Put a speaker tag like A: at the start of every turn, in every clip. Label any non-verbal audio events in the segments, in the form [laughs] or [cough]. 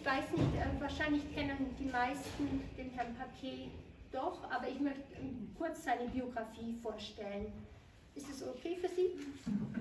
A: ich weiß nicht, äh, wahrscheinlich kennen die meisten den Herrn Paquet doch, aber ich möchte kurz seine Biografie vorstellen. Ist es okay für Sie?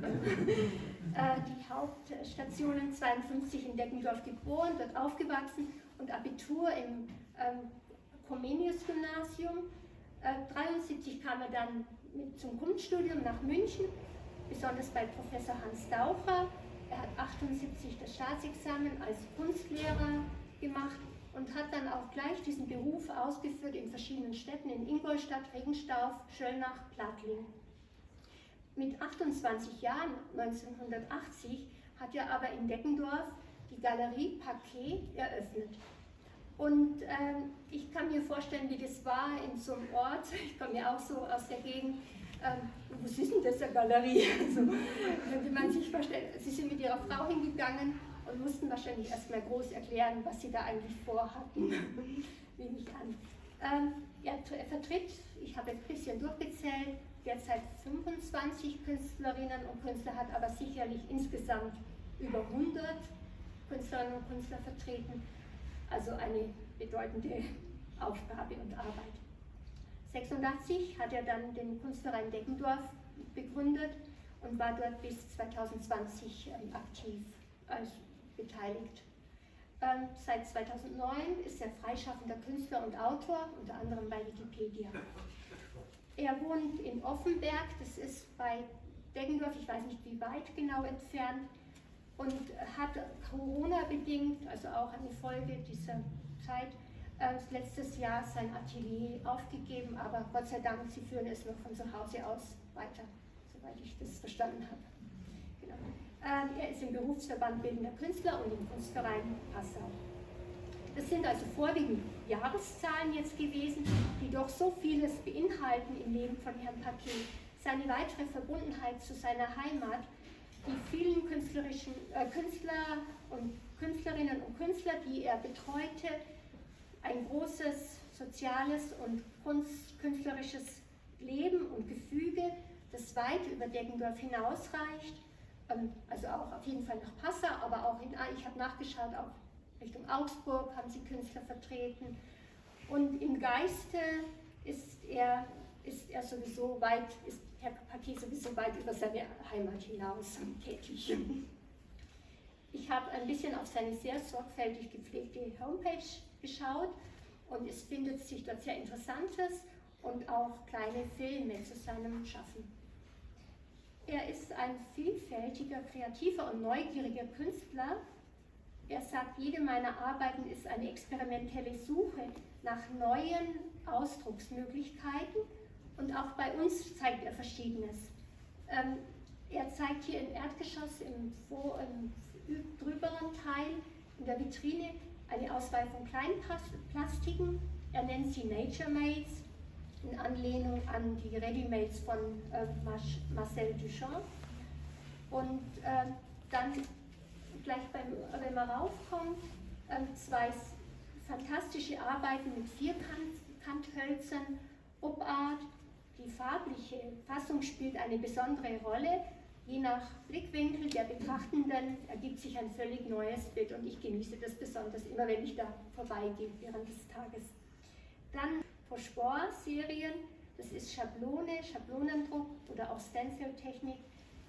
A: [laughs] äh, die Hauptstationen 52 in Deckendorf geboren, dort aufgewachsen und Abitur im ähm, Comenius-Gymnasium. Äh, kam er dann zum Kunststudium nach München, besonders bei Professor Hans Daucher. Er hat 78 das Staatsexamen als Kunstlehrer gemacht und hat dann auch gleich diesen Beruf ausgeführt in verschiedenen Städten, in Ingolstadt, Regenstauf, Schöllnach, Plattling. Mit 28 Jahren, 1980, hat er aber in Deckendorf die Galerie Paquet eröffnet. Und ähm, ich kann mir vorstellen, wie das war in so einem Ort, [laughs] ich komme ja auch so aus der Gegend, was ist denn das, eine Galerie? [laughs] Also, könnte man sich vorstellen, Sie sind mit Ihrer Frau hingegangen und mussten wahrscheinlich erstmal groß erklären, was Sie da eigentlich vorhatten, [laughs] nehme an. Ähm, er, er vertritt, ich habe ein bisschen durchgezählt, derzeit 25 Künstlerinnen und Künstler, hat aber sicherlich insgesamt über 100 Künstlerinnen und Künstler vertreten also eine bedeutende Aufgabe und Arbeit. 86 hat er dann den Kunstverein Deckendorf begründet und war dort bis 2020 ähm, aktiv als beteiligt. Ähm, seit 2009 ist er freischaffender Künstler und Autor, unter anderem bei Wikipedia. Er wohnt in Offenberg, das ist bei Deggendorf, ich weiß nicht wie weit genau entfernt, und hat Corona-bedingt, also auch eine Folge dieser Zeit, äh, letztes Jahr sein Atelier aufgegeben, aber Gott sei Dank, sie führen es noch von zu Hause aus weiter, soweit ich das verstanden habe. Genau. Ähm, er ist im Berufsverband Bildender Künstler und im Kunstverein Passau. Das sind also vorwiegend Jahreszahlen jetzt gewesen, die doch so vieles beinhalten im Leben von Herrn Paquet. Seine weitere Verbundenheit zu seiner Heimat die vielen künstlerischen, äh, Künstler und Künstlerinnen und Künstler, die er betreute, ein großes soziales und kunst, künstlerisches Leben und Gefüge, das weit über Deggendorf hinausreicht, ähm, also auch auf jeden Fall nach Passau, aber auch in, ich habe nachgeschaut, auch Richtung Augsburg haben sie Künstler vertreten. Und im Geiste ist er, ist er sowieso weit, ist Herr Paquet sowieso weit über seine Heimat hinaus tätig. Ich habe ein bisschen auf seine sehr sorgfältig gepflegte Homepage geschaut und es findet sich dort sehr Interessantes und auch kleine Filme zu seinem Schaffen. Er ist ein vielfältiger, kreativer und neugieriger Künstler. Er sagt, jede meiner Arbeiten ist eine experimentelle Suche nach neuen Ausdrucksmöglichkeiten und auch bei uns zeigt er Verschiedenes. Ähm, er zeigt hier im Erdgeschoss, im, vor, im drüberen Teil, in der Vitrine, eine Auswahl von Kleinplastiken. Er nennt sie Nature Mades, in Anlehnung an die Ready-Mades von äh, Marcel Duchamp. Und äh, dann gleich beim, wenn man raufkommt, äh, zwei fantastische Arbeiten mit Vierkanthölzern, Obart, die farbliche Fassung spielt eine besondere Rolle. Je nach Blickwinkel der Betrachtenden ergibt sich ein völlig neues Bild und ich genieße das besonders immer, wenn ich da vorbeigehe während des Tages. Dann Pochbois-Serien, das ist Schablone, Schablonendruck oder auch Stencil-Technik,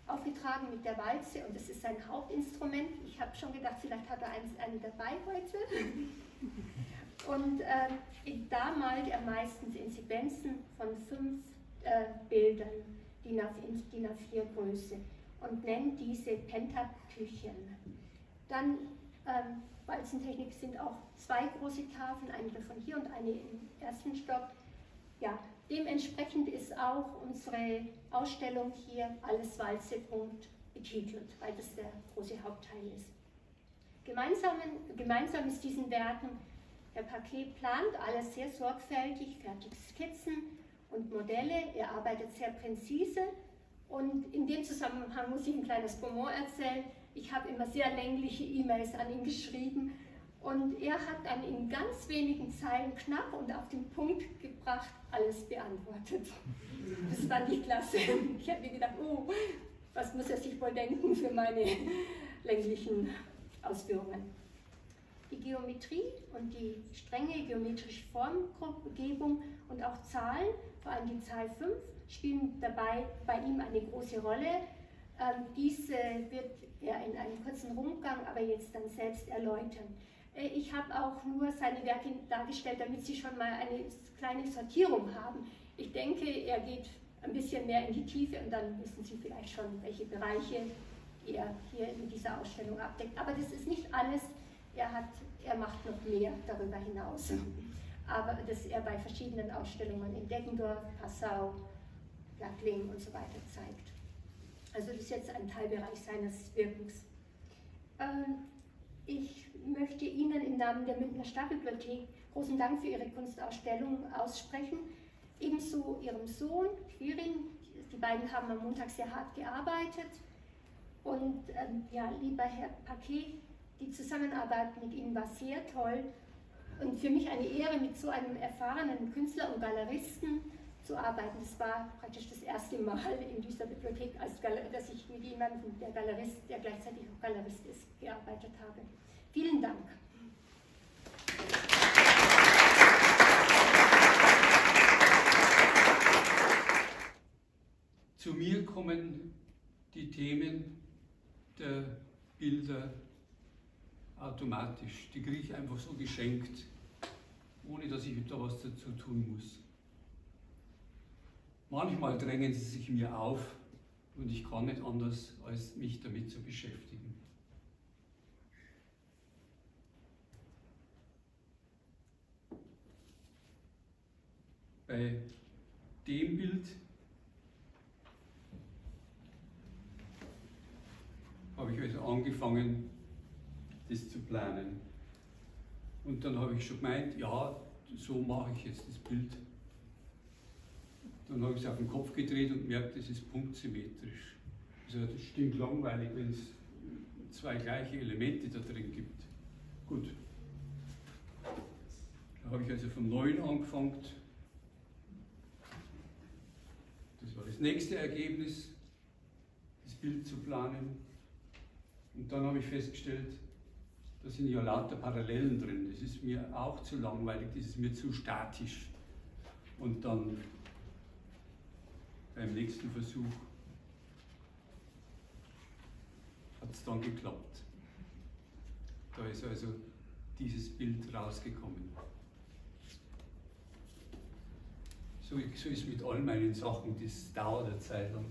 A: aufgetragen mit der Walze und das ist sein Hauptinstrument. Ich habe schon gedacht, vielleicht hat er eins, einen dabei heute. [laughs] Und ähm, da malt er meistens Inzidenzen von fünf äh, Bildern DIN A4 Größe und nennt diese Pentatüchen. Dann ähm, Walzentechnik sind auch zwei große Tafeln, eine davon hier und eine im ersten Stock. Ja, dementsprechend ist auch unsere Ausstellung hier Alles Walze. betitelt, weil das der große Hauptteil ist. Gemeinsam, gemeinsam ist diesen Werken, Herr Paquet plant alles sehr sorgfältig, fertigt Skizzen, und Modelle. Er arbeitet sehr präzise und in dem Zusammenhang muss ich ein kleines Bonbon erzählen. Ich habe immer sehr längliche E-Mails an ihn geschrieben und er hat dann in ganz wenigen Zeilen knapp und auf den Punkt gebracht alles beantwortet. Das fand ich klasse. Ich habe mir gedacht, oh, was muss er sich wohl denken für meine länglichen Ausführungen. Die Geometrie und die strenge geometrische Formgebung und auch Zahlen, vor allem die Zahl 5, spielen dabei bei ihm eine große Rolle. Ähm, dies äh, wird er in einem kurzen Rundgang aber jetzt dann selbst erläutern. Äh, ich habe auch nur seine Werke dargestellt, damit Sie schon mal eine kleine Sortierung haben. Ich denke, er geht ein bisschen mehr in die Tiefe und dann wissen Sie vielleicht schon, welche Bereiche er hier in dieser Ausstellung abdeckt. Aber das ist nicht alles, er, hat, er macht noch mehr darüber hinaus. Aber dass er bei verschiedenen Ausstellungen in Deggendorf, Passau, Lackling und so weiter zeigt. Also das ist jetzt ein Teilbereich seines Wirkens. Ähm, ich möchte Ihnen im Namen der Münchner Stadtbibliothek großen Dank für Ihre Kunstausstellung aussprechen. Ebenso Ihrem Sohn, Quirin. Die beiden haben am Montag sehr hart gearbeitet. Und ähm, ja, lieber Herr Paquet, die Zusammenarbeit mit Ihnen war sehr toll und für mich eine Ehre, mit so einem erfahrenen Künstler und Galeristen zu arbeiten. Das war praktisch das erste Mal in dieser Bibliothek, als dass ich mit jemandem, der Galerist, der gleichzeitig auch Galerist ist, gearbeitet habe. Vielen Dank.
B: Zu mir kommen die Themen der Bilder automatisch. Die kriege ich einfach so geschenkt, ohne dass ich da was dazu tun muss. Manchmal drängen sie sich mir auf und ich kann nicht anders, als mich damit zu beschäftigen. Bei dem Bild habe ich also angefangen, das zu planen. Und dann habe ich schon gemeint, ja, so mache ich jetzt das Bild. Dann habe ich es auf den Kopf gedreht und merkt, es ist punktsymmetrisch. Also das stimmt langweilig, wenn es zwei gleiche Elemente da drin gibt. Gut. Da habe ich also vom Neuen angefangen. Das war das nächste Ergebnis, das Bild zu planen. Und dann habe ich festgestellt, da sind ja lauter Parallelen drin. Das ist mir auch zu langweilig, das ist mir zu statisch. Und dann beim nächsten Versuch hat es dann geklappt. Da ist also dieses Bild rausgekommen. So, so ist mit all meinen Sachen, das dauert eine Zeit lang.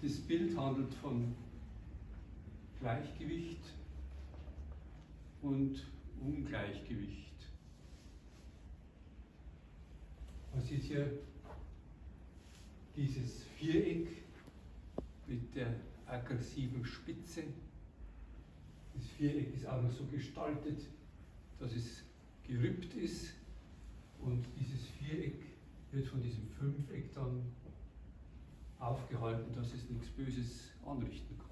B: Das Bild handelt von Gleichgewicht und Ungleichgewicht. Man sieht hier dieses Viereck mit der aggressiven Spitze. Das Viereck ist auch noch so gestaltet, dass es gerüppt ist und dieses Viereck wird von diesem Fünfeck dann aufgehalten, dass es nichts Böses anrichten kann.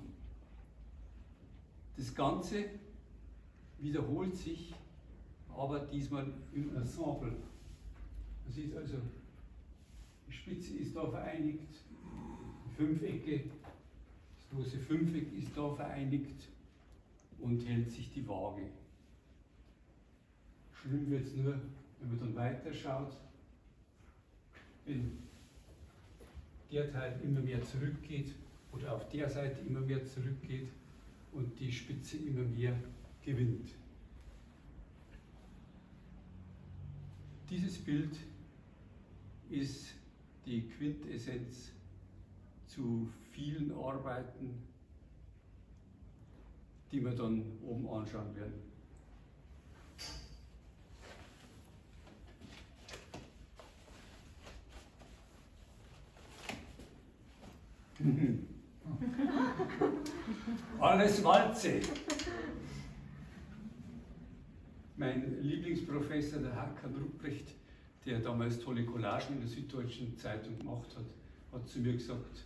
B: Das Ganze wiederholt sich aber diesmal im Ensemble. Man sieht also, die Spitze ist da vereinigt, die Fünfecke, das große Fünfeck ist da vereinigt und hält sich die Waage. Schlimm wird es nur, wenn man dann weiter schaut, wenn der Teil immer mehr zurückgeht oder auf der Seite immer mehr zurückgeht, und die Spitze immer mehr gewinnt. Dieses Bild ist die Quintessenz zu vielen Arbeiten, die wir dann oben anschauen werden. Mhm. Alles Walze. Mein Lieblingsprofessor, der Hakan Rupprecht, der damals tolle Collagen in der Süddeutschen Zeitung gemacht hat, hat zu mir gesagt,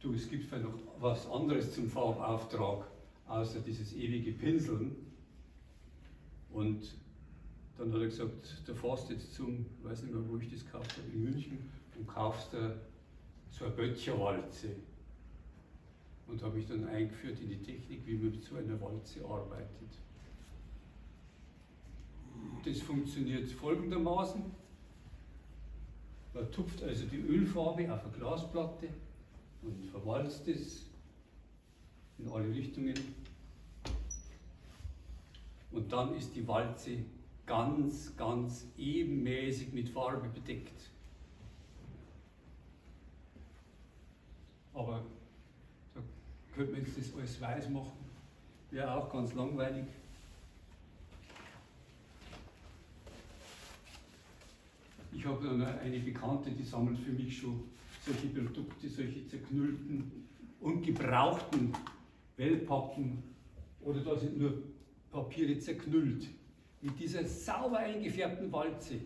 B: du, es gibt vielleicht noch was anderes zum Farbauftrag, außer dieses ewige Pinseln. Und dann hat er gesagt, du fährst jetzt zum, ich weiß nicht mehr, wo ich das gekauft habe, in München und kaufst da so eine Böttcherwalze. Und habe mich dann eingeführt in die Technik, wie man mit so einer Walze arbeitet. Das funktioniert folgendermaßen. Man tupft also die Ölfarbe auf eine Glasplatte und verwalzt es in alle Richtungen. Und dann ist die Walze ganz, ganz ebenmäßig mit Farbe bedeckt. Aber könnte man jetzt das alles weiß machen, wäre auch ganz langweilig. Ich habe dann eine Bekannte, die sammelt für mich schon solche Produkte, solche zerknüllten und gebrauchten Wellpappen oder da sind nur Papiere zerknüllt. Mit dieser sauber eingefärbten Walze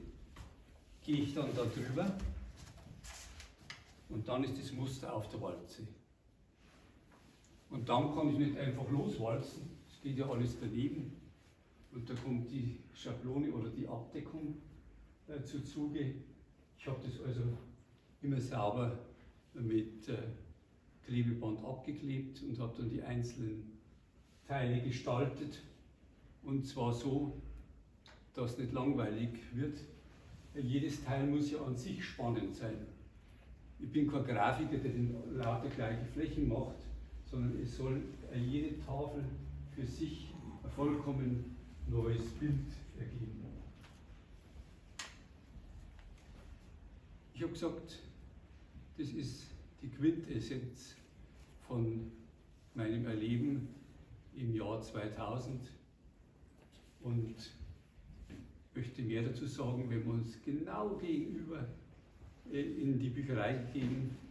B: gehe ich dann da drüber und dann ist das Muster auf der Walze. Und dann kann ich nicht einfach loswalzen, es geht ja alles daneben. Und da kommt die Schablone oder die Abdeckung äh, zu Zuge. Ich habe das also immer sauber mit äh, Klebeband abgeklebt und habe dann die einzelnen Teile gestaltet. Und zwar so, dass nicht langweilig wird. Jedes Teil muss ja an sich spannend sein. Ich bin kein Grafiker, der den lauter gleiche Flächen macht, sondern es soll jede Tafel für sich ein vollkommen neues Bild ergeben. Ich habe gesagt, das ist die Quintessenz von meinem Erleben im Jahr 2000 und möchte mehr dazu sagen, wenn wir uns genau gegenüber äh, in die Bücherei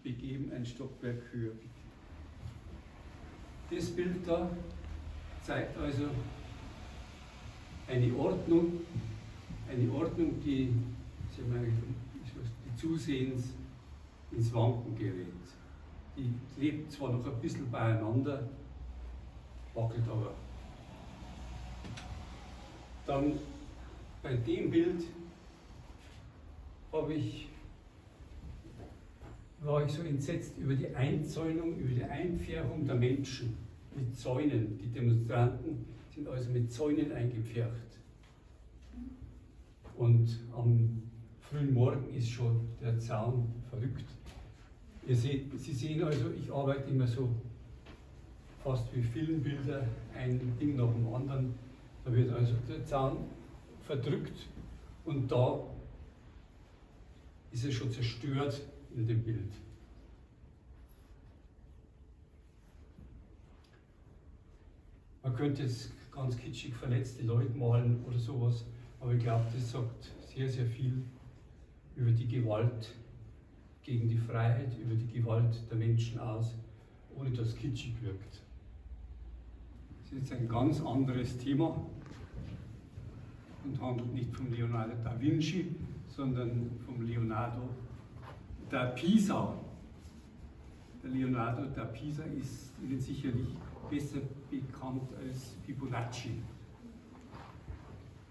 B: begeben, ein Stockwerk höher. Das Bild da zeigt also eine Ordnung, eine Ordnung, die, die zusehends ins Wanken gerät. Die lebt zwar noch ein bisschen beieinander, wackelt aber. Dann bei dem Bild habe ich, war ich so entsetzt über die Einzäunung, über die Einpferchung der Menschen mit Zäunen. Die Demonstranten sind also mit Zäunen eingepfercht. Und am frühen Morgen ist schon der Zaun verrückt. Ihr seht, Sie sehen also, ich arbeite immer so fast wie Filmbilder, ein Ding nach dem anderen. Da wird also der Zaun verdrückt und da ist es schon zerstört in dem Bild. Man könnte jetzt ganz kitschig verletzte Leute malen oder sowas, aber ich glaube, das sagt sehr, sehr viel über die Gewalt gegen die Freiheit, über die Gewalt der Menschen aus, ohne dass kitschig wirkt. Das ist jetzt ein ganz anderes Thema und handelt nicht vom Leonardo da Vinci, sondern vom Leonardo da Pisa. Der Leonardo da Pisa ist Ihnen sicherlich besser bekannt als Fibonacci.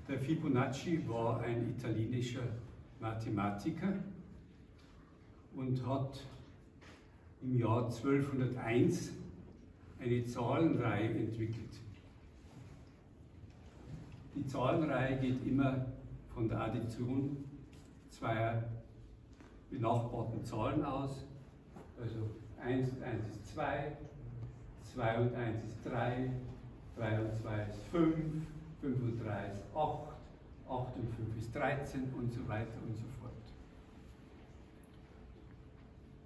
B: Der Fibonacci war ein italienischer Mathematiker, und hat im Jahr 1201 eine Zahlenreihe entwickelt. Die Zahlenreihe geht immer von der Addition zweier benachbarten Zahlen aus. Also 1 und 1 ist 2, 2 und 1 ist 3, 3 und 2 ist 5, 5 und 3 ist 8, 8 und 5 ist 13 und so weiter und so fort.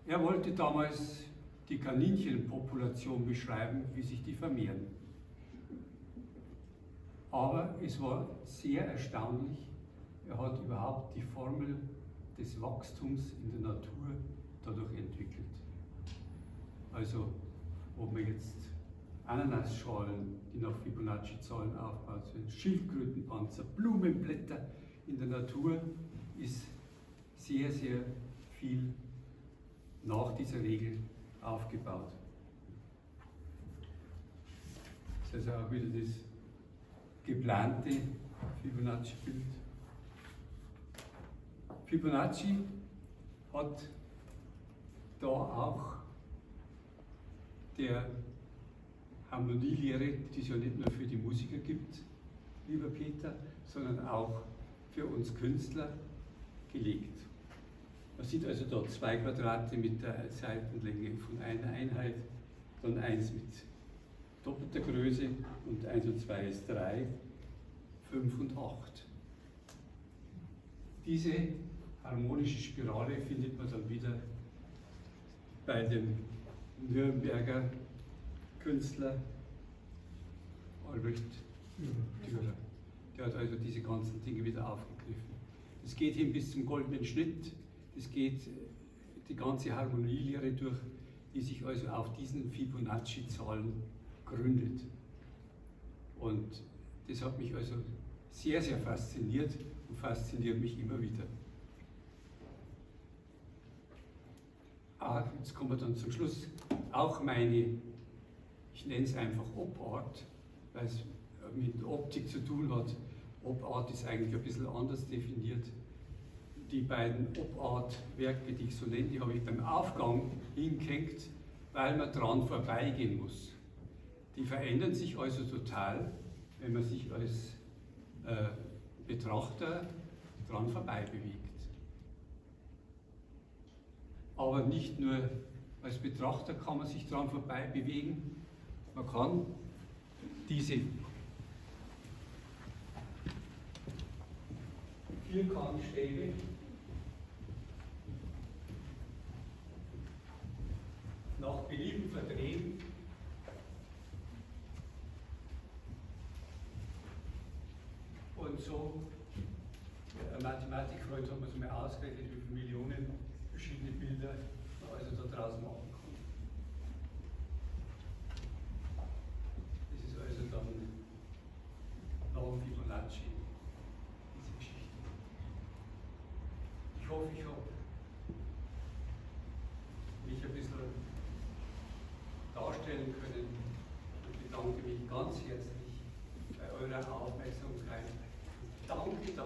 B: Er wollte damals die Kaninchenpopulation beschreiben, wie sich die vermehren. Aber es war sehr erstaunlich, er hat überhaupt die Formel des Wachstums in der Natur dadurch entwickelt. Also, ob man jetzt Ananasschalen, die nach Fibonacci-Zahlen aufbaut Schildkrötenpanzer, Blumenblätter in der Natur, ist sehr, sehr viel nach dieser Regel aufgebaut. Das ist also auch wieder das geplante Fibonacci-Bild. Fibonacci hat da auch der Harmonielehre, die es ja nicht nur für die Musiker gibt, lieber Peter, sondern auch für uns Künstler gelegt. Man sieht also dort zwei Quadrate mit der Seitenlänge von einer Einheit, dann eins mit doppelter Größe und eins und zwei ist drei, fünf und acht. Diese harmonische Spirale findet man dann wieder bei dem Nürnberger Künstler Albrecht Dürer. Der hat also diese ganzen Dinge wieder aufgegriffen. Es geht hin bis zum goldenen Schnitt, es geht die ganze Harmonielehre durch, die sich also auf diesen Fibonacci-Zahlen gründet. Und das hat mich also sehr, sehr fasziniert und fasziniert mich immer wieder. Jetzt kommen wir dann zum Schluss. Auch meine, ich nenne es einfach Opart, weil es mit Optik zu tun hat. Opart ist eigentlich ein bisschen anders definiert. Die beiden Opart-Werke, die ich so nenne, die habe ich beim Aufgang hingehängt, weil man dran vorbeigehen muss. Die verändern sich also total, wenn man sich als äh, Betrachter dran vorbei bewegt. Aber nicht nur als Betrachter kann man sich dran vorbei bewegen, man kann diese Vierkantstäbe nach Belieben verdrehen. Und so, ein Mathematikfreund hat man es mal ausgerechnet, wie viele Millionen Bilder also da draußen machen kann. Das ist also dann Law Fibonacci, diese Geschichte. Ich hoffe, ich habe mich ein bisschen darstellen können und bedanke mich ganz herzlich bei eurer Aufmerksamkeit. Danke